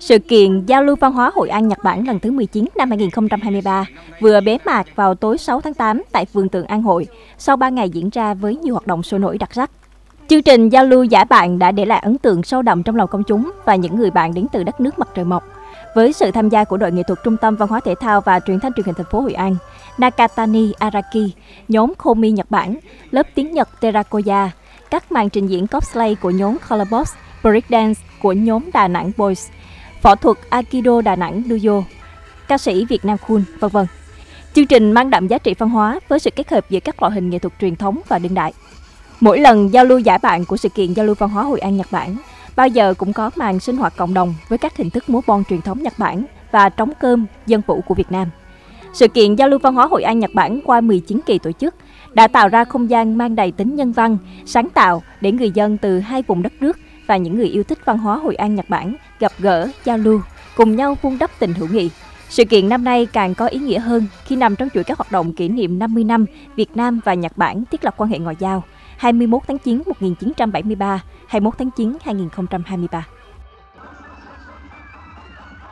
Sự kiện Giao lưu văn hóa Hội An Nhật Bản lần thứ 19 năm 2023 vừa bế mạc vào tối 6 tháng 8 tại vườn tượng An Hội sau 3 ngày diễn ra với nhiều hoạt động sôi nổi đặc sắc. Chương trình giao lưu giả bạn đã để lại ấn tượng sâu đậm trong lòng công chúng và những người bạn đến từ đất nước mặt trời mọc. Với sự tham gia của đội nghệ thuật Trung tâm Văn hóa Thể thao và Truyền thanh truyền hình thành phố Hội An, Nakatani Araki, nhóm Komi Nhật Bản, lớp tiếng Nhật Terakoya, các màn trình diễn cosplay của nhóm Colorbox, breakdance của nhóm Đà Nẵng Boys, võ thuật Aikido Đà Nẵng Duyo, ca sĩ Việt Nam Khun, vân vân. Chương trình mang đậm giá trị văn hóa với sự kết hợp giữa các loại hình nghệ thuật truyền thống và đương đại. Mỗi lần giao lưu giải bạn của sự kiện giao lưu văn hóa Hội An Nhật Bản, bao giờ cũng có màn sinh hoạt cộng đồng với các hình thức múa bon truyền thống Nhật Bản và trống cơm dân vũ của Việt Nam. Sự kiện giao lưu văn hóa Hội An Nhật Bản qua 19 kỳ tổ chức đã tạo ra không gian mang đầy tính nhân văn, sáng tạo để người dân từ hai vùng đất nước và những người yêu thích văn hóa Hội An Nhật Bản gặp gỡ, giao lưu, cùng nhau vun đắp tình hữu nghị. Sự kiện năm nay càng có ý nghĩa hơn khi nằm trong chuỗi các hoạt động kỷ niệm 50 năm Việt Nam và Nhật Bản thiết lập quan hệ ngoại giao 21 tháng 9 1973, 21 tháng 9 2023.